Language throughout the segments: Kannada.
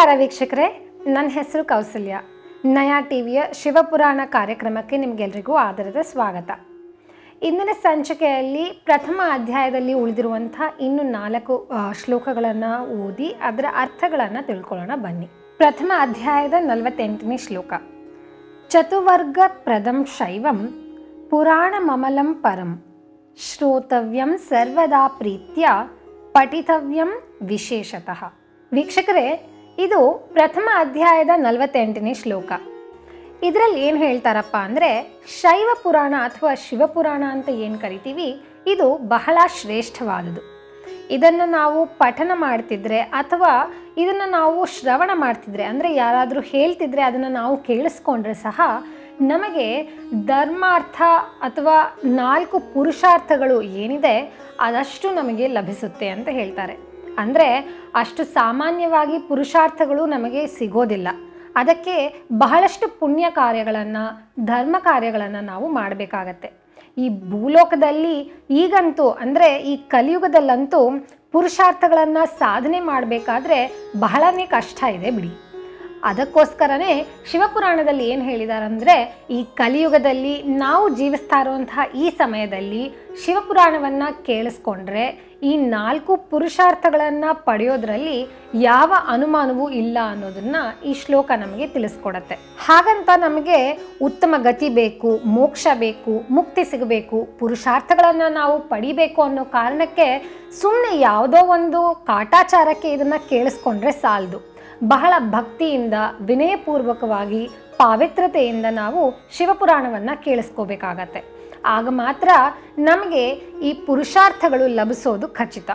ನಮಸ್ಕಾರ ವೀಕ್ಷಕರೇ. ನನ್ನ ಹೆಸರು ಕೌಸಲ್ಯ. ನಯಾ ಟಿವಿಯ ಶಿವಪುರಾಣ ಕಾರ್ಯಕ್ರಮಕ್ಕೆ ನಿಮಗೆಲ್ರಿಗೂ ಆದರದ ಸ್ವಾಗತ. ಇಂದಿನ ಸಂಚಿಕೆಯಲ್ಲಿ ಪ್ರಥಮ ಅಧ್ಯಾಯದಲ್ಲಿ ಉಳಿದಿರುವಂಥ ಇನ್ನು ನಾಲ್ಕು ಶ್ಲೋಕಗಳನ್ನು ಓದಿ ಅದರ ಅರ್ಥಗಳನ್ನು ತಿಳ್ಕೊಳ್ಳೋಣ ಬನ್ನಿ. ಪ್ರಥಮ ಅಧ್ಯಾಯದ ನಲವತ್ತೆಂಟನೇ ಶ್ಲೋಕ. ಚತುವರ್ಗ ಪ್ರದಂ ಶೈವಂ ಪುರಾಣ ಮಮಲಂ ಪರಂ ಶ್ರೋತವ್ಯಂ ಸರ್ವದಾ ಪ್ರೀತ್ಯ ಪಠಿತವ್ಯಂ ವಿಶೇಷತಃ. ವೀಕ್ಷಕರೇ ಇದು ಪ್ರಥಮ ಅಧ್ಯಾಯದ ನಲವತ್ತೆಂಟನೇ ಶ್ಲೋಕ. ಇದರಲ್ಲಿ ಏನು ಹೇಳ್ತಾರಪ್ಪ ಅಂದರೆ, ಶೈವ ಪುರಾಣ ಅಥವಾ ಶಿವಪುರಾಣ ಅಂತ ಏನು ಕರಿತೀವಿ, ಇದು ಬಹಳ ಶ್ರೇಷ್ಠವಾದುದು ಇದನ್ನು ನಾವು ಪಠನ ಮಾಡ್ತಿದ್ರೆ ಅಥವಾ ಇದನ್ನು ನಾವು ಶ್ರವಣ ಮಾಡ್ತಿದ್ರೆ, ಅಂದರೆ ಯಾರಾದರೂ ಹೇಳ್ತಿದ್ರೆ ಅದನ್ನು ನಾವು ಕೇಳಿಸ್ಕೊಂಡ್ರೆ ಸಹ ನಮಗೆ ಧರ್ಮಾರ್ಥ ಅಥವಾ ನಾಲ್ಕು ಪುರುಷಾರ್ಥಗಳು ಏನಿದೆ, ಅದಷ್ಟು ನಮಗೆ ಲಭಿಸುತ್ತೆ ಅಂತ ಹೇಳ್ತಾರೆ. ಅಂದರೆ ಅಷ್ಟು ಸಾಮಾನ್ಯವಾಗಿ ಪುರುಷಾರ್ಥಗಳು ನಮಗೆ ಸಿಗೋದಿಲ್ಲ. ಅದಕ್ಕೆ ಬಹಳಷ್ಟು ಪುಣ್ಯ ಕಾರ್ಯಗಳನ್ನು, ಧರ್ಮ ಕಾರ್ಯಗಳನ್ನು ನಾವು ಮಾಡಬೇಕಾಗತ್ತೆ. ಈ ಭೂಲೋಕದಲ್ಲಿ ಈಗಂತೂ ಅಂದರೆ ಈ ಕಲಿಯುಗದಲ್ಲಂತೂ ಪುರುಷಾರ್ಥಗಳನ್ನು ಸಾಧನೆ ಮಾಡಬೇಕಾದ್ರೆ ಬಹಳನೇ ಕಷ್ಟ ಇದೆ ಬಿಡಿ. ಅದಕ್ಕೋಸ್ಕರನೇ ಶಿವಪುರಾಣದಲ್ಲಿ ಏನು ಹೇಳಿದಾರಂದರೆ, ಈ ಕಲಿಯುಗದಲ್ಲಿ ನಾವು ಜೀವಿಸ್ತಾ ಇರುವಂತಹ ಈ ಸಮಯದಲ್ಲಿ ಶಿವಪುರಾಣವನ್ನು ಕೇಳಿಸ್ಕೊಂಡ್ರೆ, ಈ ನಾಲ್ಕು ಪುರುಷಾರ್ಥಗಳನ್ನು ಪಡೆಯೋದ್ರಲ್ಲಿ ಯಾವ ಅನುಮಾನವೂ ಇಲ್ಲ ಅನ್ನೋದನ್ನ ಈ ಶ್ಲೋಕ ನಮಗೆ ತಿಳಿಸ್ಕೊಡತ್ತೆ. ಹಾಗಂತ ನಮಗೆ ಉತ್ತಮ ಗತಿ ಬೇಕು, ಮೋಕ್ಷ ಬೇಕು, ಮುಕ್ತಿ ಸಿಗಬೇಕು, ಪುರುಷಾರ್ಥಗಳನ್ನು ನಾವು ಪಡಿಬೇಕು ಅನ್ನೋ ಕಾರಣಕ್ಕೆ ಸುಮ್ಮನೆ ಯಾವುದೋ ಒಂದು ಕಾಟಾಚಾರಕ್ಕೆ ಇದನ್ನು ಕೇಳಿಸ್ಕೊಂಡ್ರೆ ಸಾಲದು. ಬಹಳ ಭಕ್ತಿಯಿಂದ, ವಿನಯಪೂರ್ವಕವಾಗಿ ಪಾವಿತ್ರತೆಯಿಂದ ನಾವು ಶಿವಪುರಾಣವನ್ನು ಕೇಳಿಸ್ಕೋಬೇಕಾಗತ್ತೆ. ಆಗ ಮಾತ್ರ ನಮಗೆ ಈ ಪುರುಷಾರ್ಥಗಳು ಲಭಿಸೋದು ಖಚಿತ.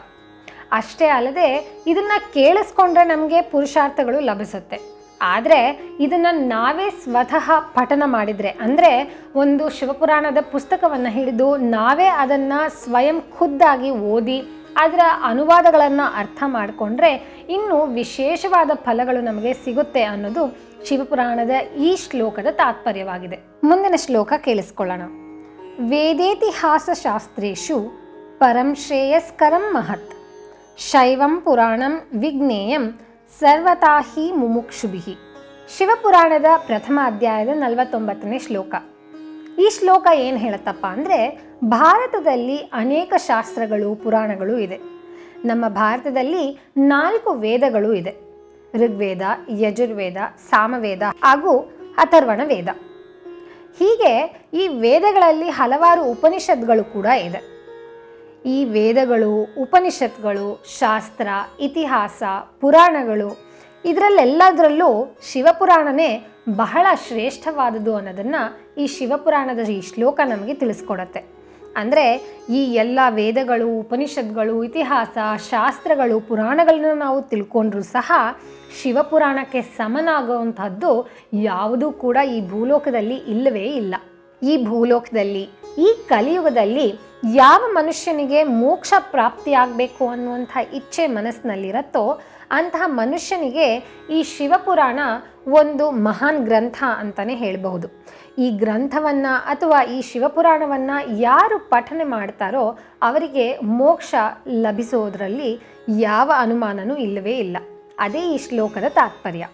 ಅಷ್ಟೇ ಅಲ್ಲದೆ, ಇದನ್ನು ಕೇಳಿಸ್ಕೊಂಡ್ರೆ ನಮಗೆ ಪುರುಷಾರ್ಥಗಳು ಲಭಿಸುತ್ತೆ. ಆದರೆ, ಇದನ್ನು ನಾವೇ ಸ್ವತಃ ಪಠನ ಮಾಡಿದರೆ, ಅಂದರೆ ಒಂದು ಶಿವಪುರಾಣದ ಪುಸ್ತಕವನ್ನು ಹಿಡಿದು ನಾವೇ ಅದನ್ನು ಸ್ವಯಂ ಖುದ್ದಾಗಿ ಓದಿ ಅದರ ಅನುವಾದಗಳನ್ನು ಅರ್ಥ ಮಾಡಿಕೊಂಡ್ರೆ ಇನ್ನೂ ವಿಶೇಷವಾದ ಫಲಗಳು ನಮಗೆ ಸಿಗುತ್ತೆ ಅನ್ನೋದು ಶಿವಪುರಾಣದ ಈ ಶ್ಲೋಕದ ತಾತ್ಪರ್ಯವಾಗಿದೆ. ಮುಂದಿನ ಶ್ಲೋಕ ಕೇಳಿಸ್ಕೊಳ್ಳೋಣ. ವೇದೇತಿಹಾಸ ಶಾಸ್ತ್ರೇಶು ಪರಂ ಶ್ರೇಯಸ್ಕರಂ ಮಹತ್. ಶೈವಂ ಪುರಾಣಂ ವಿಜ್ಞೇಯಂ ಸರ್ವತಾಹಿ ಮುಮುಕ್ಷುಭಿ ಶಿವಪುರಾಣದ ಪ್ರಥಮ ಅಧ್ಯಾಯದ ನಲವತ್ತೊಂಬತ್ತನೇ ಶ್ಲೋಕ. ಈ ಶ್ಲೋಕ ಏನು ಹೇಳುತ್ತಪ್ಪ ಅಂದರೆ ಭಾರತದಲ್ಲಿ ಅನೇಕ ಶಾಸ್ತ್ರಗಳು, ಪುರಾಣಗಳು ಇದೆ. ನಮ್ಮ ಭಾರತದಲ್ಲಿ ನಾಲ್ಕು ವೇದಗಳು ಇದೆ. ಋಗ್ವೇದ, ಯಜುರ್ವೇದ, ಸಾಮವೇದ ಹಾಗೂ ಅಥರ್ವಣ ವೇದ ಹೀಗೆ ಈ ವೇದಗಳಲ್ಲಿ ಹಲವಾರು ಉಪನಿಷತ್ಗಳು ಕೂಡ ಇದೆ. ಈ ವೇದಗಳು, ಉಪನಿಷತ್ಗಳು, ಶಾಸ್ತ್ರ, ಇತಿಹಾಸ, ಪುರಾಣಗಳು ಇದರಲ್ಲೆಲ್ಲದರಲ್ಲೂ ಶಿವಪುರಾಣನೇ ಬಹಳ ಶ್ರೇಷ್ಠವಾದುದು ಅನ್ನೋದನ್ನು ಈ ಶಿವಪುರಾಣದ ಈ ಶ್ಲೋಕ ನಮಗೆ ತಿಳಿಸ್ಕೊಡತ್ತೆ. ಅಂದರೆ ಈ ಎಲ್ಲ ವೇದಗಳು ಉಪನಿಷತ್ಗಳು ಇತಿಹಾಸ, ಶಾಸ್ತ್ರಗಳು, ಪುರಾಣಗಳನ್ನ ನಾವು ತಿಳ್ಕೊಂಡ್ರೂ ಸಹ ಶಿವಪುರಾಣಕ್ಕೆ ಸಮನಾಗುವಂಥದ್ದು ಯಾವುದೂ ಕೂಡ ಈ ಭೂಲೋಕದಲ್ಲಿ ಇಲ್ಲವೇ ಇಲ್ಲ. ಈ ಭೂಲೋಕದಲ್ಲಿ, ಈ ಕಲಿಯುಗದಲ್ಲಿ ಯಾವ ಮನುಷ್ಯನಿಗೆ ಮೋಕ್ಷ ಪ್ರಾಪ್ತಿಯಾಗಬೇಕು ಅನ್ನುವಂಥ ಇಚ್ಛೆ ಮನಸ್ಸಿನಲ್ಲಿರತ್ತೋ ಅಂತಹ ಮನುಷ್ಯನಿಗೆ ಈ ಶಿವಪುರಾಣ ಒಂದು ಮಹಾನ್ ಗ್ರಂಥ ಅಂತಲೇ ಹೇಳಬಹುದು. ಈ ಗ್ರಂಥವನ್ನು ಅಥವಾ ಈ ಶಿವಪುರಾಣವನ್ನು ಯಾರು ಪಠನೆ ಮಾಡ್ತಾರೋ ಅವರಿಗೆ ಮೋಕ್ಷ ಲಭಿಸೋದ್ರಲ್ಲಿ ಯಾವ ಅನುಮಾನನೂ ಇಲ್ಲವೇ ಇಲ್ಲ. ಅದೇ ಈ ಶ್ಲೋಕದ ತಾತ್ಪರ್ಯ.